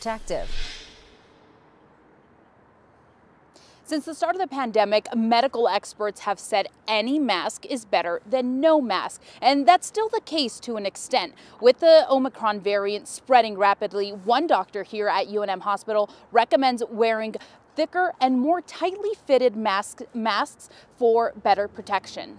protective. Since the start of the pandemic, medical experts have said any mask is better than no mask. And that's still the case to an extent. With the Omicron variant spreading rapidly, one doctor here at UNM Hospital recommends wearing thicker and more tightly fitted mask, masks for better protection.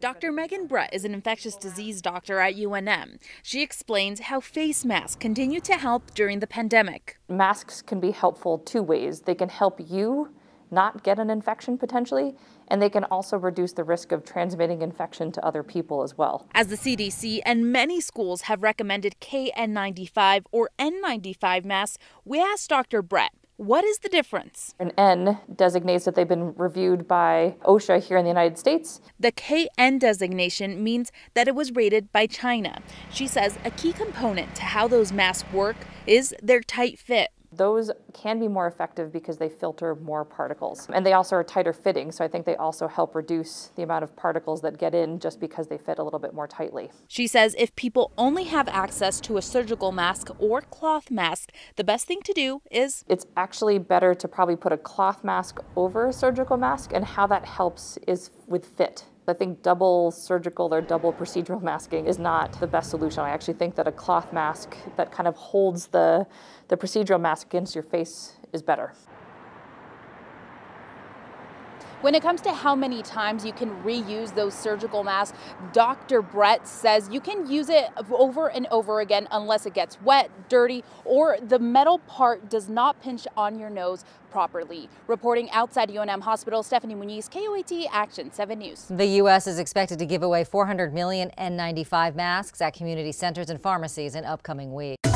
Dr. Megan Brett is an infectious disease doctor at UNM. She explains how face masks continue to help during the pandemic. Masks can be helpful two ways. They can help you not get an infection potentially, and they can also reduce the risk of transmitting infection to other people as well. As the CDC and many schools have recommended KN95 or N95 masks, we asked Dr. Brett what is the difference? An N designates that they've been reviewed by OSHA here in the United States. The KN designation means that it was rated by China. She says a key component to how those masks work is their tight fit. Those can be more effective because they filter more particles. And they also are tighter fitting, so I think they also help reduce the amount of particles that get in just because they fit a little bit more tightly. She says if people only have access to a surgical mask or cloth mask, the best thing to do is. It's actually better to probably put a cloth mask over a surgical mask, and how that helps is with fit. I think double surgical or double procedural masking is not the best solution. I actually think that a cloth mask that kind of holds the, the procedural mask against your face is better. When it comes to how many times you can reuse those surgical masks, Dr. Brett says you can use it over and over again unless it gets wet, dirty, or the metal part does not pinch on your nose properly. Reporting outside UNM Hospital, Stephanie Muniz, KOAT Action 7 News. The U.S. is expected to give away 400 million N95 masks at community centers and pharmacies in upcoming weeks.